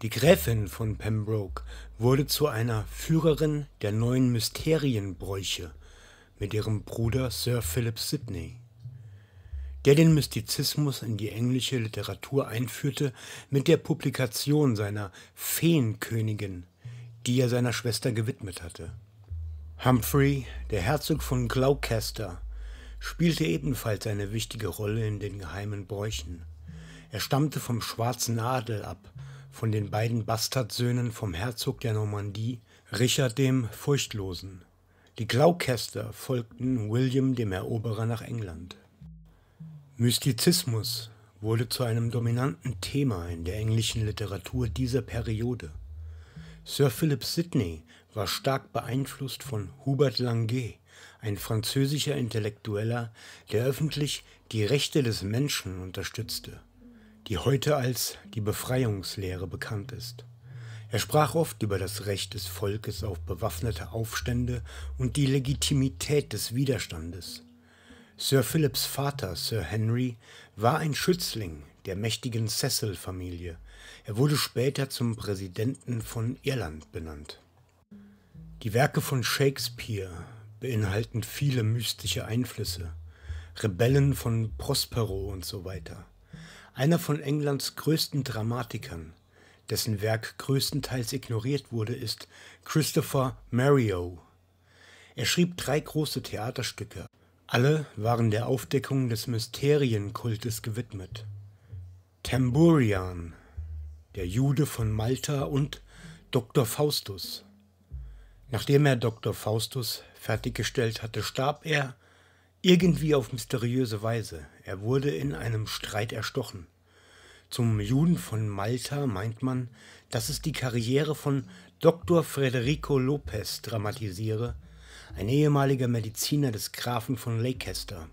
Die Gräfin von Pembroke wurde zu einer Führerin der neuen Mysterienbräuche mit ihrem Bruder Sir Philip Sidney, der den Mystizismus in die englische Literatur einführte mit der Publikation seiner Feenkönigin, die er seiner Schwester gewidmet hatte. Humphrey, der Herzog von Gloucester, spielte ebenfalls eine wichtige Rolle in den geheimen Bräuchen. Er stammte vom schwarzen Adel ab, von den beiden Bastardsöhnen vom Herzog der Normandie, Richard dem Furchtlosen. Die Gloucester folgten William dem Eroberer nach England. Mystizismus wurde zu einem dominanten Thema in der englischen Literatur dieser Periode. Sir Philip Sidney war stark beeinflusst von Hubert Languet, ein französischer Intellektueller, der öffentlich die Rechte des Menschen unterstützte. die heute als die Befreiungslehre bekannt ist. Er sprach oft über das Recht des Volkes auf bewaffnete Aufstände und die Legitimität des Widerstandes. Sir Philips Vater, Sir Henry, war ein Schützling der mächtigen Cecil-Familie. Er wurde später zum Präsidenten von Irland benannt. Die Werke von Shakespeare beinhalten viele mystische Einflüsse, Rebellen von Prospero und so weiter. Einer von Englands größten Dramatikern, dessen Werk größtenteils ignoriert wurde, ist Christopher Mariowe. Er schrieb drei große Theaterstücke. Alle waren der Aufdeckung des Mysterienkultes gewidmet. Tamburian, der Jude von Malta und Dr. Faustus. Nachdem er Dr. Faustus fertiggestellt hatte, starb er irgendwie auf mysteriöse Weise. Er wurde in einem Streit erstochen. Zum Juden von Malta meint man, dass es die Karriere von Dr. Federico Lopez dramatisiere, ein ehemaliger Mediziner des Grafen von Leicester.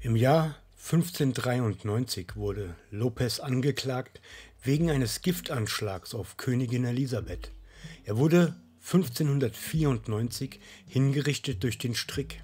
Im Jahr 1593 wurde Lopez angeklagt wegen eines Giftanschlags auf Königin Elisabeth. Er wurde 1594 hingerichtet durch den Strick.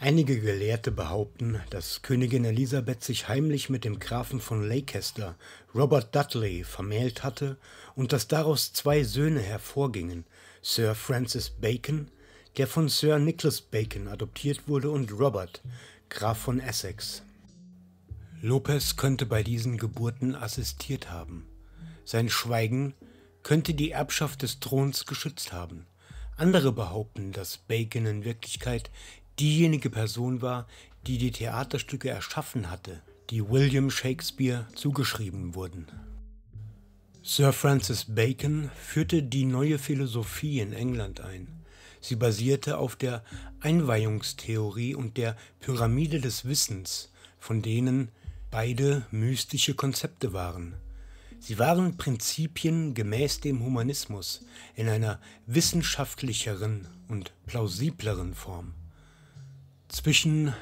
Einige Gelehrte behaupten, dass Königin Elisabeth sich heimlich mit dem Grafen von Leicester, Robert Dudley, vermählt hatte und dass daraus zwei Söhne hervorgingen, Sir Francis Bacon, der von Sir Nicholas Bacon adoptiert wurde, und Robert, Graf von Essex. Lopez könnte bei diesen Geburten assistiert haben. Sein Schweigen könnte die Erbschaft des Throns geschützt haben. Andere behaupten, dass Bacon in Wirklichkeit diejenige Person war, die die Theaterstücke erschaffen hatte, die William Shakespeare zugeschrieben wurden. Sir Francis Bacon führte die neue Philosophie in England ein. Sie basierte auf der Einweihungstheorie und der Pyramide des Wissens, von denen beide mystische Konzepte waren. Sie waren Prinzipien gemäß dem Humanismus in einer wissenschaftlicheren und plausibleren Form. Zwischen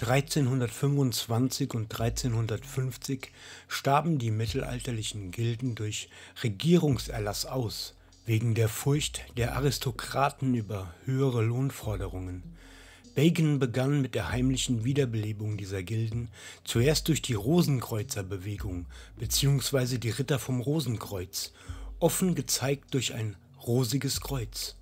1325 und 1350 starben die mittelalterlichen Gilden durch Regierungserlass aus, wegen der Furcht der Aristokraten über höhere Lohnforderungen. Bacon begann mit der heimlichen Wiederbelebung dieser Gilden, zuerst durch die Rosenkreuzerbewegung bzw. die Ritter vom Rosenkreuz, offen gezeigt durch ein rosiges Kreuz.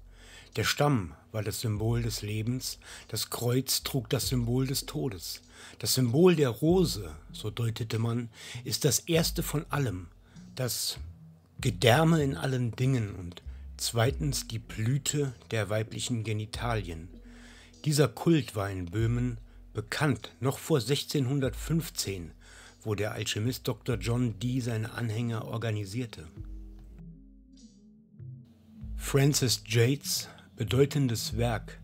Der Stamm war das Symbol des Lebens, das Kreuz trug das Symbol des Todes. Das Symbol der Rose, so deutete man, ist das erste von allem, das Gedärme in allen Dingen und zweitens die Blüte der weiblichen Genitalien. Dieser Kult war in Böhmen bekannt noch vor 1615, wo der Alchemist Dr. John Dee seine Anhänger organisierte. Francis Yates bedeutendes Werk.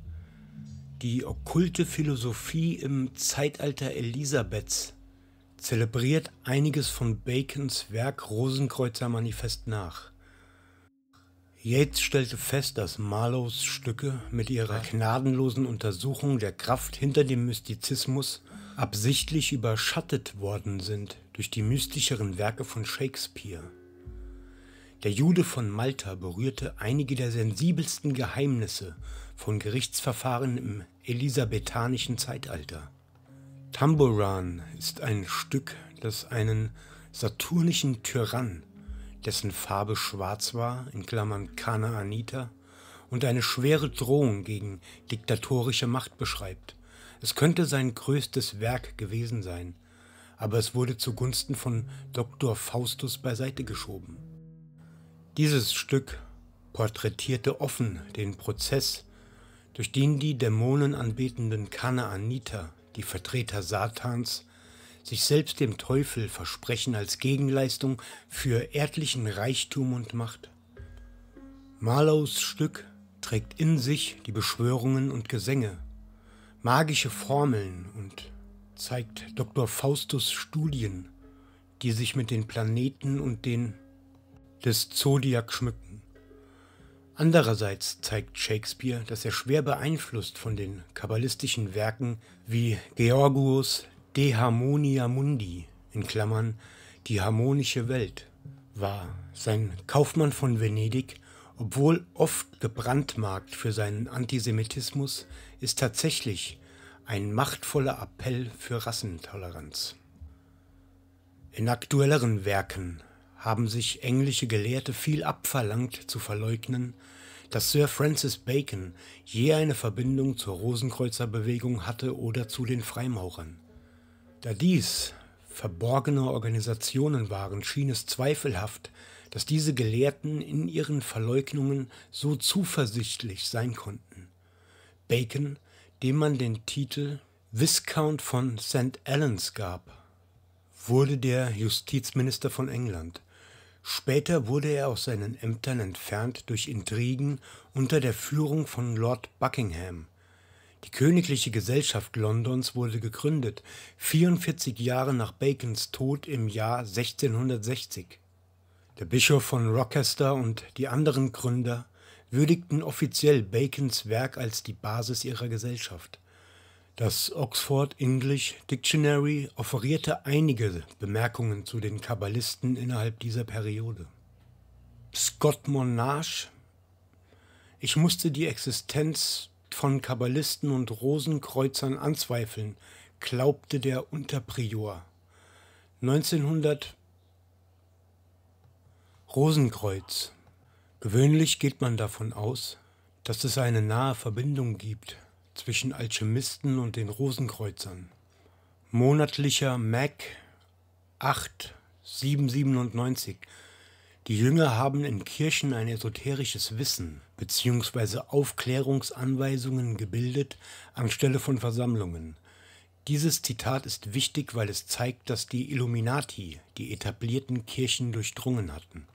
Die okkulte Philosophie im Zeitalter Elisabeths zelebriert einiges von Bacons Werk Rosenkreuzer Manifest nach. Yates stellte fest, dass Marlows Stücke mit ihrer gnadenlosen Untersuchung der Kraft hinter dem Mystizismus absichtlich überschattet worden sind durch die mystischeren Werke von Shakespeare. Der Jude von Malta berührte einige der sensibelsten Geheimnisse von Gerichtsverfahren im elisabethanischen Zeitalter. Tamburan ist ein Stück, das einen saturnischen Tyrann, dessen Farbe schwarz war, in Klammern Kanaaniter, und eine schwere Drohung gegen diktatorische Macht beschreibt. Es könnte sein größtes Werk gewesen sein, aber es wurde zugunsten von Dr. Faustus beiseite geschoben. Dieses Stück porträtierte offen den Prozess, durch den die dämonenanbetenden Kanaaniter, die Vertreter Satans, sich selbst dem Teufel versprechen als Gegenleistung für erdlichen Reichtum und Macht. Marlows Stück trägt in sich die Beschwörungen und Gesänge, magische Formeln und zeigt Dr. Faustus Studien, die sich mit den Planeten und den des Zodiac schmücken. Andererseits zeigt Shakespeare, dass er schwer beeinflusst von den kabbalistischen Werken wie Georgius De Harmonia Mundi, in Klammern die harmonische Welt war. Sein Kaufmann von Venedig, obwohl oft gebrandmarkt für seinen Antisemitismus, ist tatsächlich ein machtvoller Appell für Rassentoleranz. In aktuelleren Werken haben sich englische Gelehrte viel abverlangt zu verleugnen, dass Sir Francis Bacon je eine Verbindung zur Rosenkreuzerbewegung hatte oder zu den Freimaurern. Da dies verborgene Organisationen waren, schien es zweifelhaft, dass diese Gelehrten in ihren Verleugnungen so zuversichtlich sein konnten. Bacon, dem man den Titel Viscount von St. Helens gab, wurde der Justizminister von England. Später wurde er aus seinen Ämtern entfernt durch Intrigen unter der Führung von Lord Buckingham. Die Königliche Gesellschaft Londons wurde gegründet, 44 Jahre nach Bacons Tod im Jahr 1660. Der Bischof von Rochester und die anderen Gründer würdigten offiziell Bacons Werk als die Basis ihrer Gesellschaft. Das Oxford English Dictionary offerierte einige Bemerkungen zu den Kabbalisten innerhalb dieser Periode. Scott Monash Ich musste die Existenz von Kabbalisten und Rosenkreuzern anzweifeln, glaubte der Unterprior. 1900 Rosenkreuz. Gewöhnlich geht man davon aus, dass es eine nahe Verbindung gibt zwischen Alchemisten und den Rosenkreuzern. Monatlicher Mac 8797. Die Jünger haben in Kirchen ein esoterisches Wissen bzw. Aufklärungsanweisungen gebildet anstelle von Versammlungen. Dieses Zitat ist wichtig, weil es zeigt, dass die Illuminati die etablierten Kirchen durchdrungen hatten.